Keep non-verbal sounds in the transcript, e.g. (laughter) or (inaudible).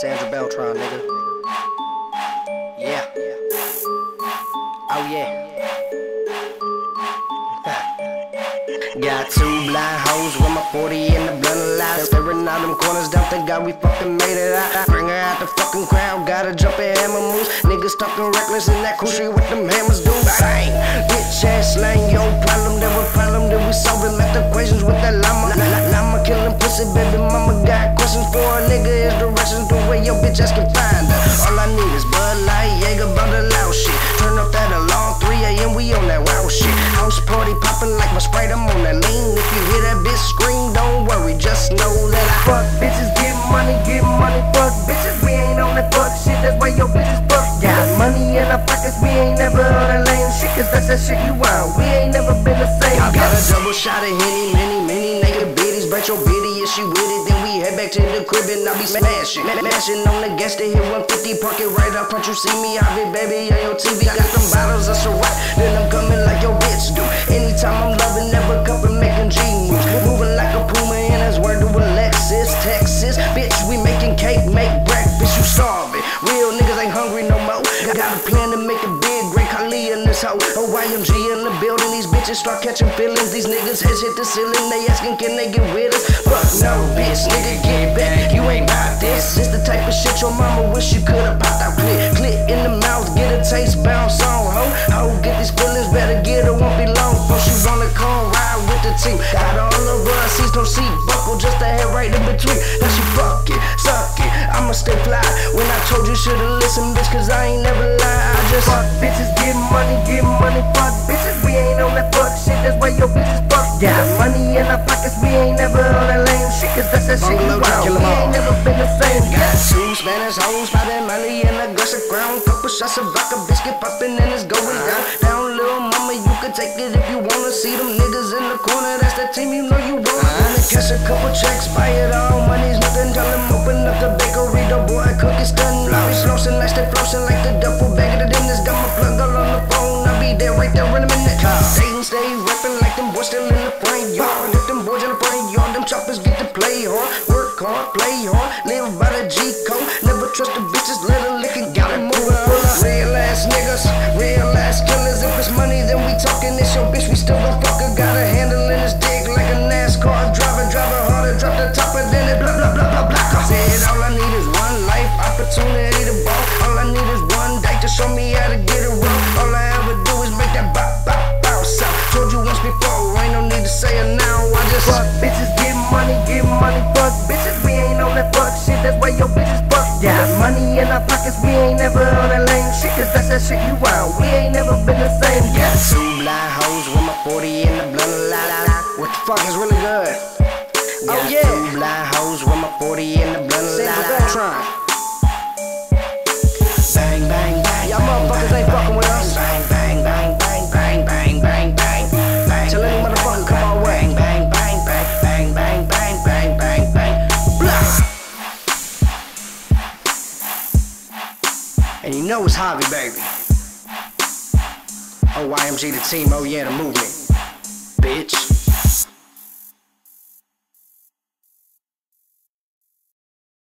Sandra Beltran, nigga. Yeah. Oh yeah. (laughs) Got two blind hoes with my 40 in the blunt alive. Staring out them corners, don't think God we fucking made it out. Bring her out the fucking crowd, gotta jump in hammer moves. Niggas talking reckless in that crucial with them hammers do. Bang! Bitch ass slang, yo problem, there was problem, then we solving math equations with that llama. Pussy, baby mama got questions for a nigga. Is directions the way your bitch ass can find her. All I need is Bud Light, Jaeger, bundle loud shit. Turn up that alarm, 3 a.m. we on that wild shit. House party popping like my sprite, I'm on that lean. If you hear that bitch scream, don't worry, just know that I Fuck bitches, get money, get money, fuck bitches. We ain't on that fuck shit, that's why your bitches fuck. Got money in our pockets, we ain't never on that lame shit, cause that's that shit you want. We ain't never been the same. I got a double shot of Henny, many, Bet your bitty if she with it, then we head back to the crib and I'll be smashing. Ma- Mashing on the gas to hit 150, park it right up front. You see me, I be baby on your TV. Got them bottles of Ciroc, then I'm coming like your bitch do. Anytime I'm loving, never cupping, making G moves. Moving like a puma, and that's word to Alexis, Texas. Bitch, we making cake, make breakfast, you starving. Real niggas ain't hungry no more. Got a plan bitches start catching feelings. These niggas heads hit the ceiling, they asking can they get with us? Fuck no, bitch, nigga, get back. You ain't about this. It's the type of shit your mama wish you could've popped out. Click, click in the mouth, get a taste, bounce on, ho. Ho, get these feelings, better get it, won't be long. Before she on the car, ride with the team. Got all the us, seats, no seat buckle, just a head right in between. Now she fuck it, suck it, I'ma stay fly. When I told you should've listened, bitch, cause I ain't never lie. I just Fuck bitches, get money, get money, fuck bitches. That shit want. Dracula We ain't never been the same. Got two Spanish hoes, poppin' money in a glass of crown. Couple shots of vodka, biscuit poppin' and it's going down. Down, little mama, you can take it if you wanna. See them niggas in the corner, that's the team you know you want. Wanna uh-huh. cash a couple checks, buy it all. Money's play hard, live by the G code. Never trust the bitches, let her lick and got it moving. Real ass niggas, real ass killers. If it's money, then we talking. It's your bitch, we still gon' fuck her. Got a handle in his dick like a NASCAR driver. Drive her harder, drop the top, and then it blah blah blah blah blah. I said all I need is one life, opportunity to ball. All I need is one date to show me how to get it wrong. All I ever do is make that bop bop bounce out. Told you once before, ain't no need to say it now. I just Fuck bitches, cause that's that shit you want. We ain't never been the same. Got two blind hoes with my 40 in the blunt la la la. What the fuck is really good? Oh, got Oh, yeah. two blind hoes with my 40 in the blunt la la la. Bang bang bang. Y'all motherfuckers ain't fucking And you know it's Javie, baby. OYMG the team, oh yeah, the movement.